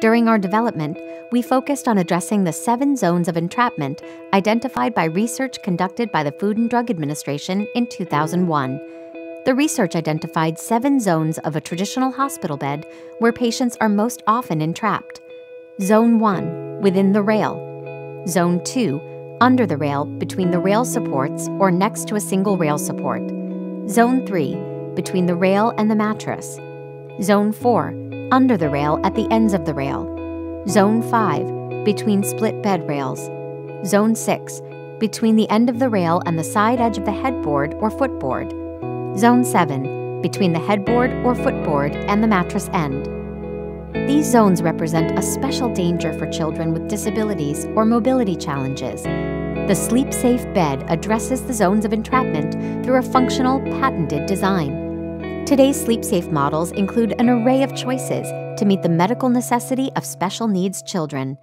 During our development, we focused on addressing the seven zones of entrapment identified by research conducted by the Food and Drug Administration in 2001. The research identified seven zones of a traditional hospital bed where patients are most often entrapped. Zone 1, within the rail. Zone 2, under the rail, between the rail supports or next to a single rail support. Zone 3, between the rail and the mattress. Zone 4, under the rail at the ends of the rail. Zone 5, between split bed rails. Zone 6, between the end of the rail and the side edge of the headboard or footboard. Zone 7, between the headboard or footboard and the mattress end. These zones represent a special danger for children with disabilities or mobility challenges. The SleepSafe bed addresses the zones of entrapment through a functional, patented design. Today's SleepSafe models include an array of choices to meet the medical necessity of special needs children.